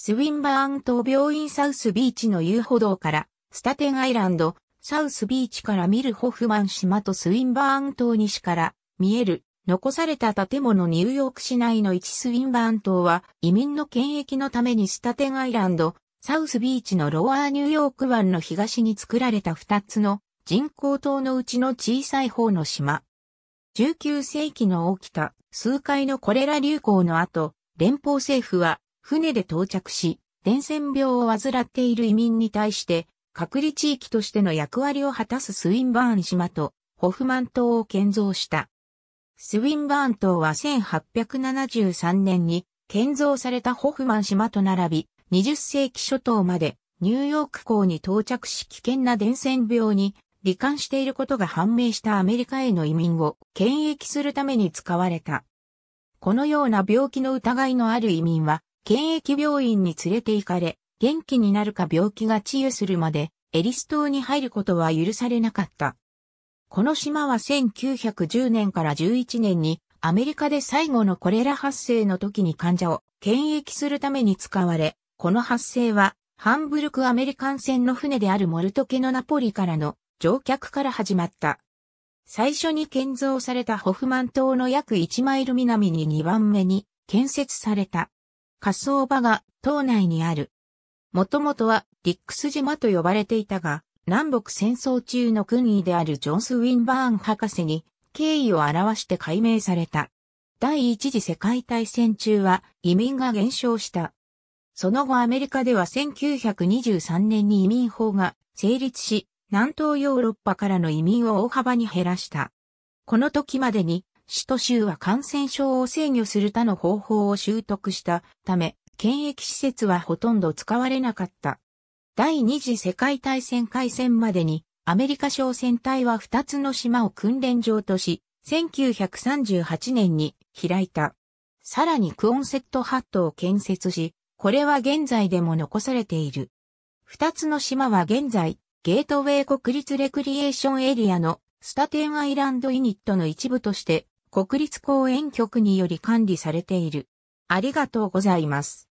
スウィンバーン島病院サウスビーチの遊歩道から、スタテンアイランド、サウスビーチから見るホフマン島とスウィンバーン島西から見える残された建物ニューヨーク市内の位置スウィンバーン島は移民の検疫のためにスタテンアイランド、サウスビーチのロワーニューヨーク湾の東に作られた二つの人工島のうちの小さい方の島。19世紀の起きた数回のコレラ流行の後、連邦政府は船で到着し、伝染病を患っている移民に対して、隔離地域としての役割を果たすスウィンバーン島とホフマン島を建造した。スウィンバーン島は1873年に建造されたホフマン島と並び、20世紀初頭までニューヨーク港に到着し危険な伝染病に罹患していることが判明したアメリカへの移民を検疫するために使われた。このような病気の疑いのある移民は、検疫病院に連れて行かれ、元気になるか病気が治癒するまで、エリス島に入ることは許されなかった。この島は1910年から11年にアメリカで最後のコレラ発生の時に患者を検疫するために使われ、この発生はハンブルクアメリカン船の船であるモルトケのナポリからの乗客から始まった。最初に建造されたホフマン島の約1マイル南に2番目に建設された。滑走場が島内にある。もともとはディックス島と呼ばれていたが、南北戦争中の軍医であるジョンス・ウィンバーン博士に敬意を表して改名された。第一次世界大戦中は移民が減少した。その後アメリカでは1923年に移民法が成立し、南東ヨーロッパからの移民を大幅に減らした。この時までに、首都州は感染症を制御する他の方法を習得したため、検疫施設はほとんど使われなかった。第二次世界大戦開戦までに、アメリカ商船隊は2つの島を訓練場とし、1938年に開いた。さらにクオンセットハットを建設し、これは現在でも残されている。二つの島は現在、ゲートウェイ国立レクリエーションエリアのスタテンアイランドユニットの一部として国立公園局により管理されている。ありがとうございます。